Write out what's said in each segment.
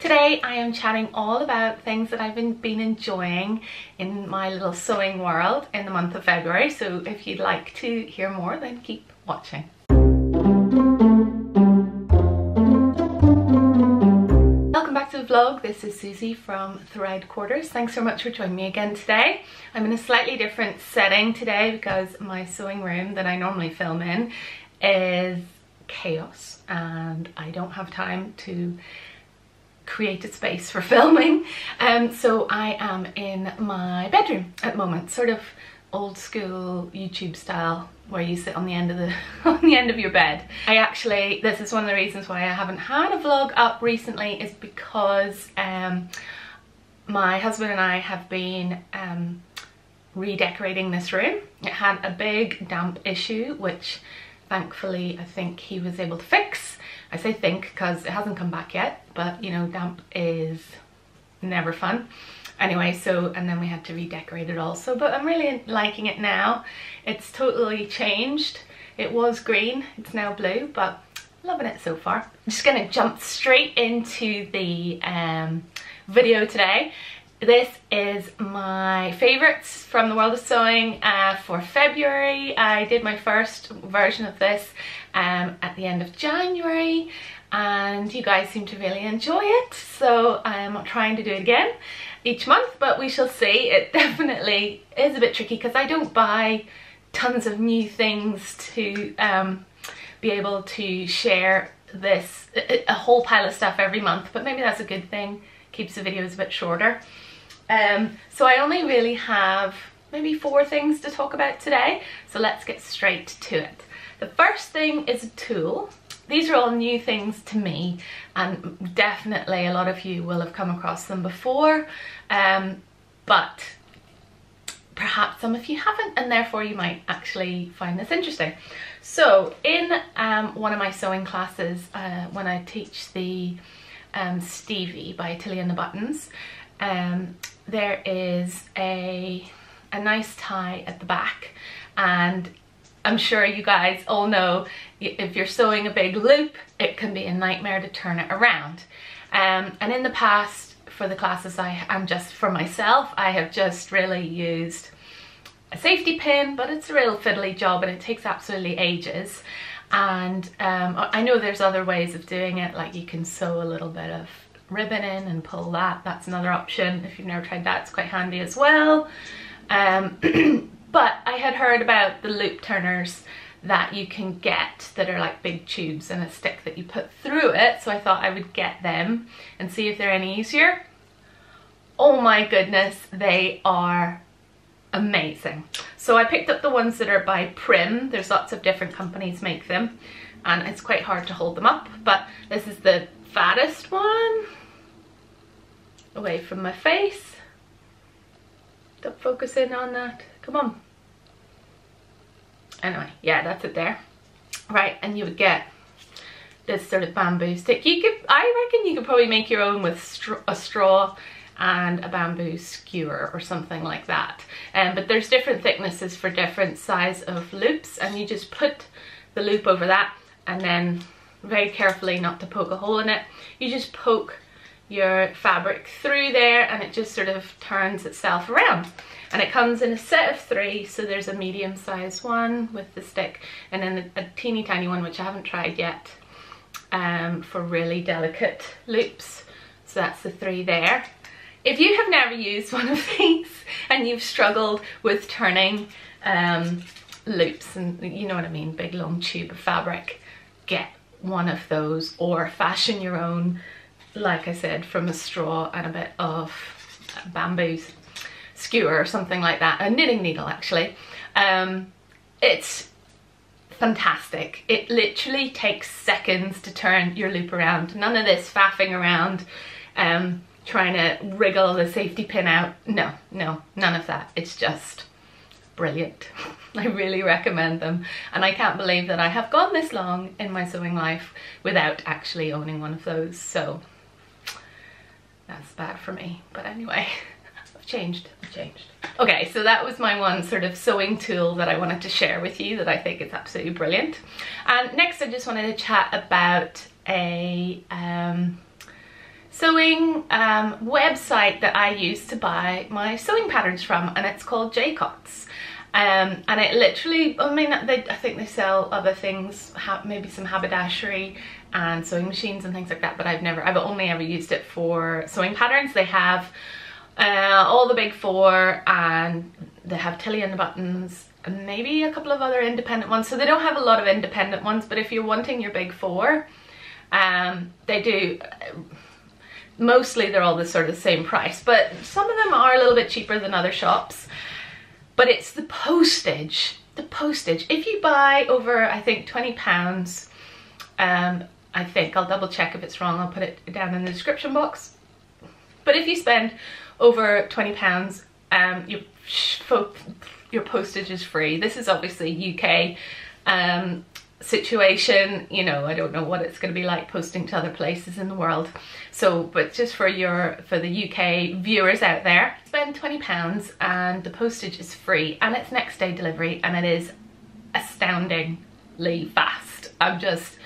Today I am chatting all about things that I've been, enjoying in my little sewing world in the month of February. So if you'd like to hear more, then keep watching. Welcome back to the vlog. This is Susie from Threadquarters. Thanks so much for joining me again today. I'm in a slightly different setting today because my sewing room that I normally film in is chaos and I don't have time to created space for filming. Um, so I am in my bedroom at the moment, sort of old school YouTube style where you sit on the end of the on the end of your bed. I actually, this is one of the reasons why I haven't had a vlog up recently is because um, my husband and I have been um, redecorating this room. It had a big damp issue which thankfully I think he was able to fix I say think because it hasn't come back yet, but you know, damp is never fun. Anyway, so, and then we had to redecorate it also, but I'm really liking it now. It's totally changed. It was green, it's now blue, but loving it so far. I'm just gonna jump straight into the um, video today. This is my favorites from the world of sewing uh, for February. I did my first version of this um, at the end of January and you guys seem to really enjoy it so I'm trying to do it again each month but we shall see. It definitely is a bit tricky because I don't buy tons of new things to um, be able to share this a whole pile of stuff every month but maybe that's a good thing keeps the videos a bit shorter um, so I only really have maybe four things to talk about today. So let's get straight to it. The first thing is a tool. These are all new things to me and definitely a lot of you will have come across them before. Um, but perhaps some of you haven't and therefore you might actually find this interesting. So in um, one of my sewing classes uh, when I teach the um, Stevie by Tilly and the Buttons, um, there is a, a nice tie at the back and I'm sure you guys all know if you're sewing a big loop, it can be a nightmare to turn it around. Um, and in the past, for the classes I am just for myself, I have just really used a safety pin, but it's a real fiddly job and it takes absolutely ages. And um, I know there's other ways of doing it, like you can sew a little bit of ribbon in and pull that. That's another option. If you've never tried that, it's quite handy as well. Um, but I had heard about the loop turners that you can get that are like big tubes and a stick that you put through it. So I thought I would get them and see if they're any easier. Oh my goodness, they are amazing. So I picked up the ones that are by Prym. There's lots of different companies make them and it's quite hard to hold them up, but this is the fattest one away from my face. Stop focusing on that. Come on. Anyway, yeah, that's it there. Right, and you would get this sort of bamboo stick. You could, I reckon you could probably make your own with str a straw and a bamboo skewer or something like that. Um, but there's different thicknesses for different size of loops and you just put the loop over that and then very carefully not to poke a hole in it. You just poke your fabric through there and it just sort of turns itself around. And it comes in a set of three, so there's a medium sized one with the stick and then a, a teeny tiny one which I haven't tried yet um, for really delicate loops. So that's the three there. If you have never used one of these and you've struggled with turning um, loops and you know what I mean, big long tube of fabric, get one of those or fashion your own like I said, from a straw and a bit of bamboo skewer or something like that, a knitting needle actually. Um, it's fantastic. It literally takes seconds to turn your loop around. None of this faffing around, um, trying to wriggle the safety pin out. No, no, none of that. It's just brilliant. I really recommend them and I can't believe that I have gone this long in my sewing life without actually owning one of those. So that's bad for me. But anyway, I've changed, I've changed. Okay, so that was my one sort of sewing tool that I wanted to share with you that I think is absolutely brilliant. And next I just wanted to chat about a um, sewing um, website that I use to buy my sewing patterns from and it's called Jaycotts. Um, and it literally, I mean, they, I think they sell other things, maybe some haberdashery and sewing machines and things like that, but I've never, I've only ever used it for sewing patterns. They have uh, all the big four and they have the Buttons and maybe a couple of other independent ones. So they don't have a lot of independent ones, but if you're wanting your big four, um, they do, mostly they're all the sort of the same price, but some of them are a little bit cheaper than other shops but it's the postage the postage. If you buy over I think 20 pounds um I think I'll double check if it's wrong I'll put it down in the description box. But if you spend over 20 pounds um your your postage is free. This is obviously UK um situation you know i don't know what it's going to be like posting to other places in the world. So but just for your for the uk viewers out there spend 20 pounds and the postage is free and it's next day delivery and it is astoundingly fast. I'm just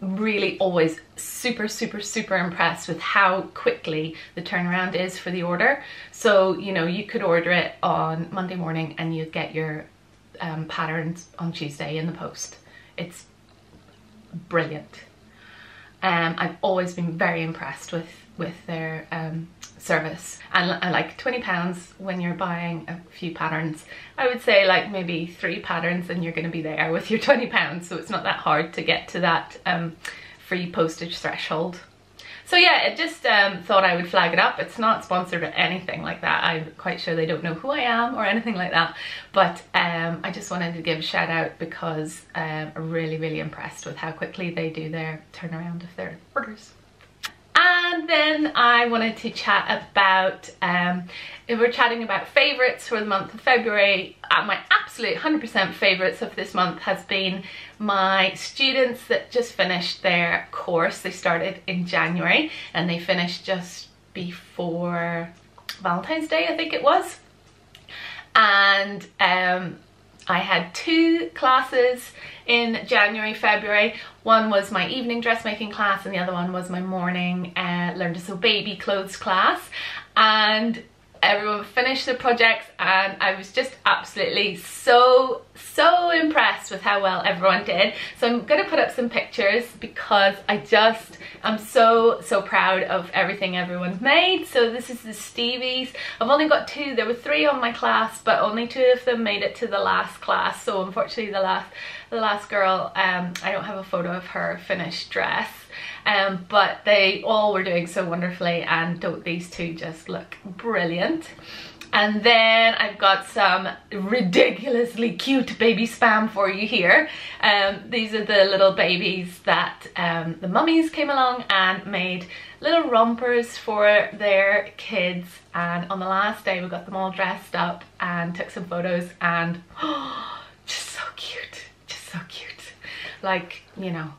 really always super super super impressed with how quickly the turnaround is for the order. So you know you could order it on monday morning and you'd get your um, patterns on tuesday in the post it's brilliant. Um, I've always been very impressed with with their um, service. And, and like 20 pounds when you're buying a few patterns I would say like maybe three patterns and you're going to be there with your 20 pounds. So it's not that hard to get to that um, free postage threshold so yeah, it just um, thought I would flag it up. It's not sponsored or anything like that. I'm quite sure they don't know who I am or anything like that. But um, I just wanted to give a shout out because um, I'm really, really impressed with how quickly they do their turnaround of their orders. And then I wanted to chat about, um, we're chatting about favourites for the month of February. Uh, my absolute 100% favourites of this month has been my students that just finished their course. They started in January and they finished just before Valentine's Day, I think it was. And um, I had two classes in January, February. One was my evening dressmaking class and the other one was my morning uh, learn to sew baby clothes class. And everyone finished the projects and I was just absolutely so, so impressed with how well everyone did. So I'm gonna put up some pictures because I just am so, so proud of everything everyone's made. So this is the Stevies. I've only got two, there were three on my class, but only two of them made it to the last class. So unfortunately the last, the last girl, um, I don't have a photo of her finished dress um, but they all were doing so wonderfully and don't these two just look brilliant and then I've got some ridiculously cute baby spam for you here. Um, these are the little babies that um, the mummies came along and made little rompers for their kids. And on the last day, we got them all dressed up and took some photos and oh, just so cute, just so cute. Like, you know,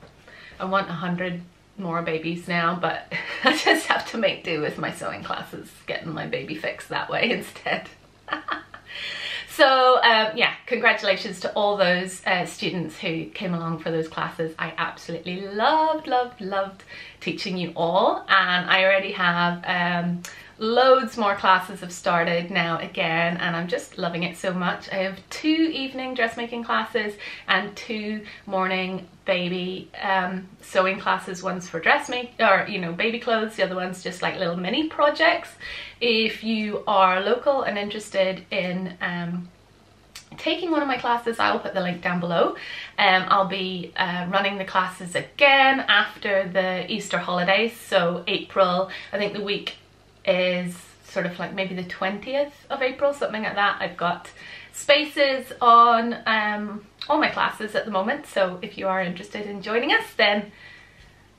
I want a hundred more babies now, but I just have to make do with my sewing classes, getting my baby fixed that way instead. so um, yeah, congratulations to all those uh, students who came along for those classes. I absolutely loved, loved, loved teaching you all. And I already have um, loads more classes have started now again and I'm just loving it so much. I have two evening dressmaking classes and two morning baby um, sewing classes. One's for dressmaking or you know baby clothes, the other one's just like little mini projects. If you are local and interested in um, taking one of my classes I'll put the link down below um, I'll be uh, running the classes again after the Easter holidays so April I think the week is sort of like maybe the 20th of April, something like that. I've got spaces on um, all my classes at the moment, so if you are interested in joining us, then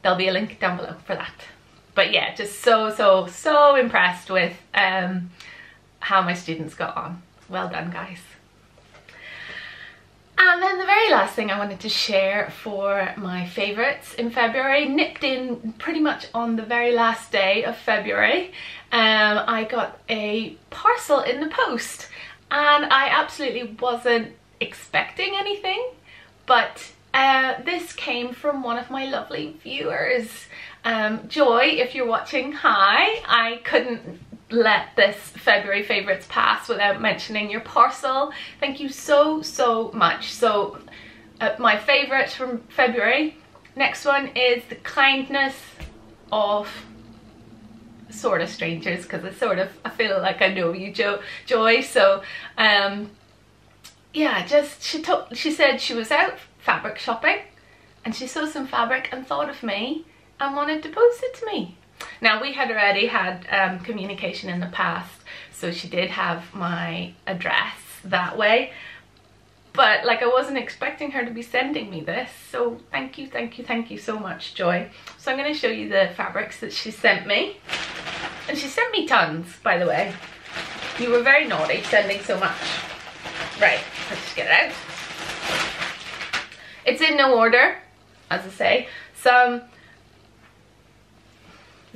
there'll be a link down below for that. But yeah, just so, so, so impressed with um, how my students got on. Well done, guys. And then the very last thing I wanted to share for my favourites in February, nipped in pretty much on the very last day of February, um, I got a parcel in the post and I absolutely wasn't expecting anything, but Uh, this came from one of my lovely viewers. Um, Joy, if you're watching, hi. I couldn't let this February favourites pass without mentioning your parcel. Thank you so, so much. So uh, my favourite from February. Next one is the kindness of sort of strangers because I sort of I feel like I know you jo Joy so um yeah just she took she said she was out fabric shopping and she saw some fabric and thought of me and wanted to post it to me now we had already had um, communication in the past so she did have my address that way. But like I wasn't expecting her to be sending me this so thank you thank you thank you so much Joy. So I'm going to show you the fabrics that she sent me. And she sent me tons by the way. You were very naughty sending so much. Right let's just get it out. It's in no order as I say. Some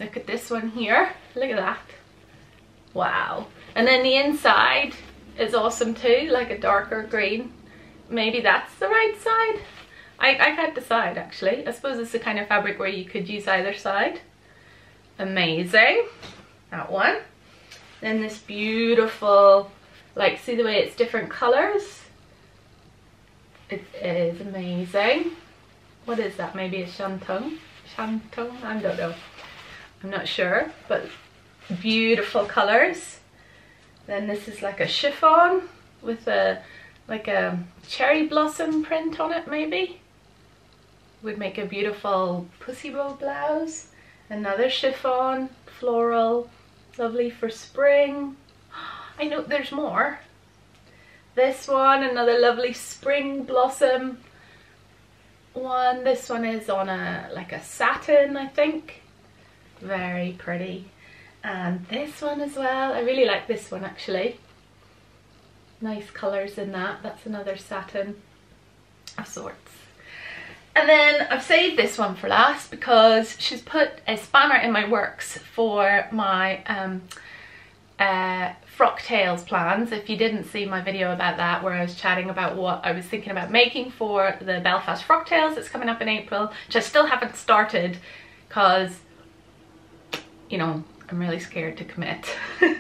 look at this one here look at that wow and then the inside is awesome too like a darker green maybe that's the right side. I, I can't decide actually. I suppose it's the kind of fabric where you could use either side. Amazing. That one. Then this beautiful, like see the way it's different colours? It is amazing. What is that? Maybe a shantung? Shantung? I don't know. I'm not sure, but beautiful colours. Then this is like a chiffon with a like a cherry blossom print on it maybe. Would make a beautiful pussy bow blouse. Another chiffon, floral, lovely for spring. I know there's more. This one, another lovely spring blossom one. This one is on a like a satin, I think. Very pretty. And this one as well. I really like this one actually nice colours in that. That's another satin of sorts. And then I've saved this one for last because she's put a spanner in my works for my um, uh, Frocktails plans. If you didn't see my video about that where I was chatting about what I was thinking about making for the Belfast Frocktails that's coming up in April, which I still haven't started because, you know, I'm really scared to commit. uh,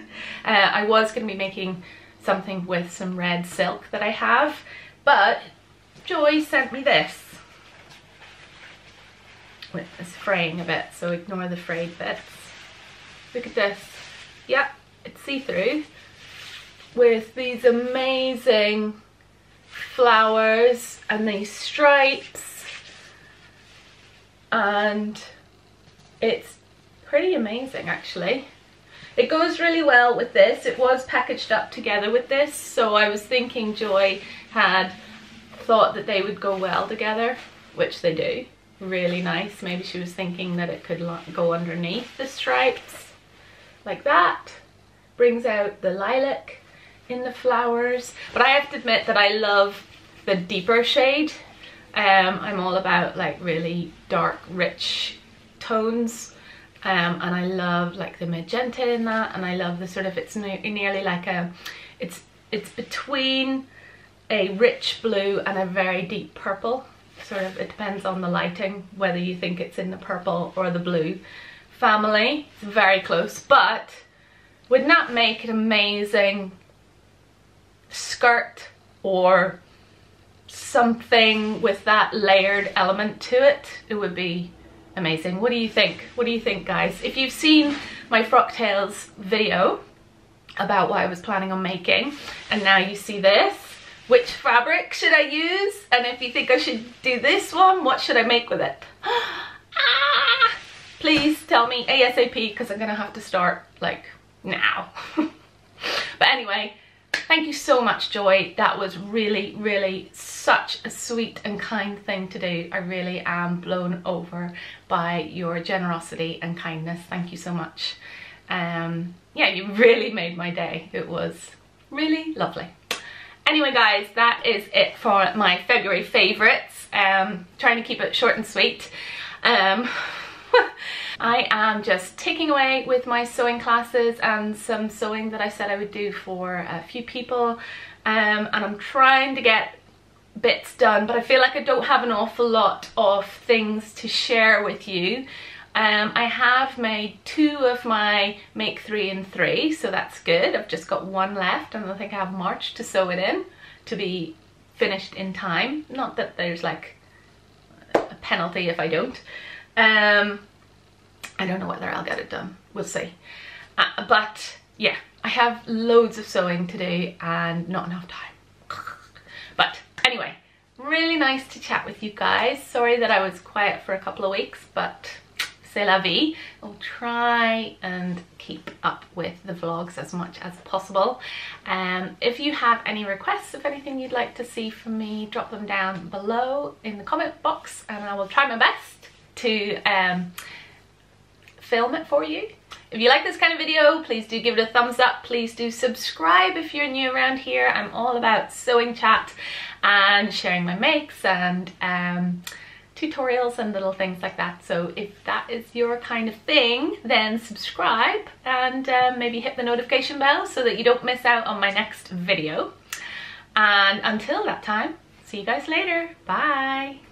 I was going to be making something with some red silk that I have. But Joy sent me this. This fraying a bit, so ignore the frayed bits. Look at this. Yep, it's see-through. With these amazing flowers and these stripes. And it's pretty amazing actually. It goes really well with this. It was packaged up together with this, so I was thinking Joy had thought that they would go well together, which they do. Really nice. Maybe she was thinking that it could go underneath the stripes, like that. Brings out the lilac in the flowers. But I have to admit that I love the deeper shade. Um, I'm all about like really dark, rich tones um, and I love like the magenta in that and I love the sort of it's nearly like a it's it's between a rich blue and a very deep purple. Sort of it depends on the lighting whether you think it's in the purple or the blue. Family it's very close but would not make an amazing skirt or something with that layered element to it. It would be amazing. What do you think? What do you think, guys? If you've seen my Frocktails video about what I was planning on making, and now you see this, which fabric should I use? And if you think I should do this one, what should I make with it? ah! Please tell me ASAP because I'm gonna have to start like now. but anyway, Thank you so much, Joy. That was really, really such a sweet and kind thing to do. I really am blown over by your generosity and kindness. Thank you so much. Um, yeah, you really made my day. It was really lovely. Anyway, guys, that is it for my February favourites. Um, trying to keep it short and sweet. Um, I am just ticking away with my sewing classes and some sewing that I said I would do for a few people um, and I'm trying to get bits done, but I feel like I don't have an awful lot of things to share with you. Um, I have made two of my make three and three, so that's good. I've just got one left and I think I have March to sew it in to be finished in time. Not that there's like a penalty if I don't. Um, I don't know whether I'll get it done. We'll see. Uh, but yeah, I have loads of sewing to do and not enough time. but anyway, really nice to chat with you guys. Sorry that I was quiet for a couple of weeks, but c'est la vie. I'll try and keep up with the vlogs as much as possible. Um, if you have any requests of anything you'd like to see from me, drop them down below in the comment box and I will try my best to um, film it for you. If you like this kind of video, please do give it a thumbs up. Please do subscribe if you're new around here. I'm all about sewing chat and sharing my makes and um, tutorials and little things like that. So if that is your kind of thing, then subscribe and uh, maybe hit the notification bell so that you don't miss out on my next video. And until that time, see you guys later. Bye.